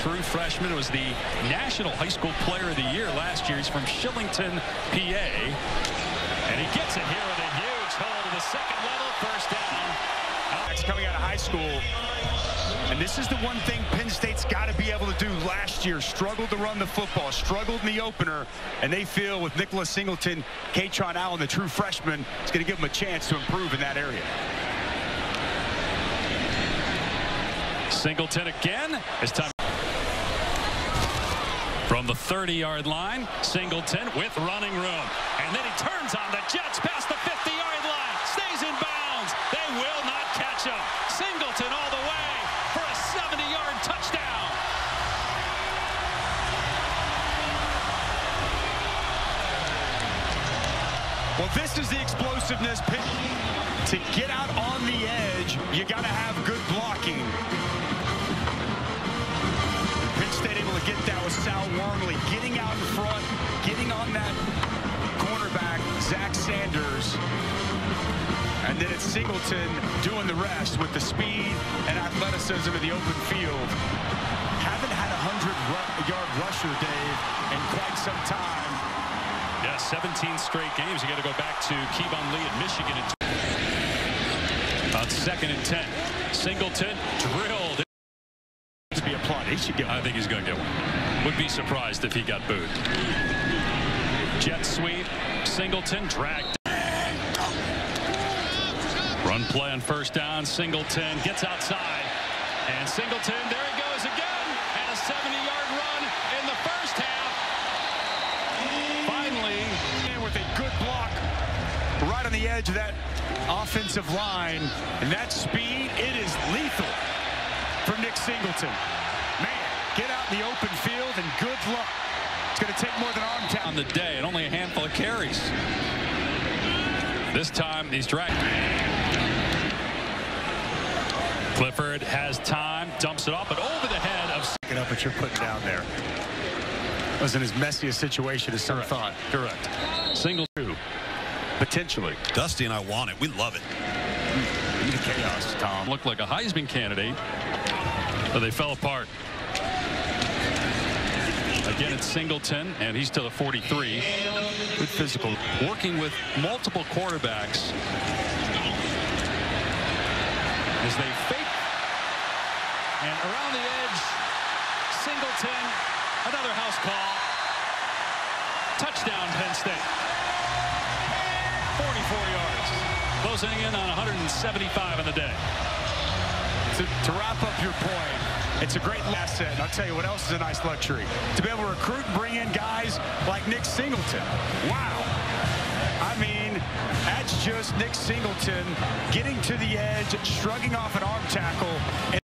true freshman, was the National High School Player of the Year last year. He's from Shillington, PA. And he gets it here with a huge hole to the second level, first down. Alex coming out of high school. And this is the one thing Penn State's got to be able to do. Last year, struggled to run the football, struggled in the opener, and they feel with Nicholas Singleton, Kaytron Allen, the true freshman, is going to give them a chance to improve in that area. Singleton again. It's time. From the 30-yard line, Singleton with running room. And then he turns on the Jets past the 50-yard line. Stays in bounds. They will not catch him. Singleton all the way for a 70-yard touchdown. Well, this is the explosiveness. To get out on the edge, you got to have Wormley getting out in front, getting on that cornerback, Zach Sanders. And then it's Singleton doing the rest with the speed and athleticism in the open field. Haven't had a 100-yard rusher, Dave, in quite some time. Yeah, 17 straight games. You got to go back to Keyvone Lee at Michigan. On second and 10, Singleton drilled. To be applauded. He should get one. I think he's going to get one. Would be surprised if he got booed. Jet sweep. Singleton dragged. Run play on first down. Singleton gets outside. And Singleton, there he goes again. And a 70-yard run in the first half. Finally. with a good block right on the edge of that offensive line. And that speed, it is lethal for Nick Singleton. Man, get out in the open field and good luck. It's going to take more than arm talent. On the day and only a handful of carries. This time he's dragged. Clifford has time, dumps it off, but over the head of. Pick it up what you're putting down there. Wasn't as messy a situation as some Correct. thought. Correct. Single two. Potentially. Dusty and I want it. We love it. Into chaos, Tom. Looked like a Heisman candidate, but they fell apart. Again, it's Singleton, and he's to the 43. Good physical. Working with multiple quarterbacks as they fake. And around the edge, Singleton, another house call. Touchdown, Penn State. 44 yards. Closing in on 175 in the day. To, to wrap up your point, it's a great asset. I'll tell you what else is a nice luxury. To be able to recruit and bring in guys like Nick Singleton. Wow. I mean, that's just Nick Singleton getting to the edge, shrugging off an arm tackle,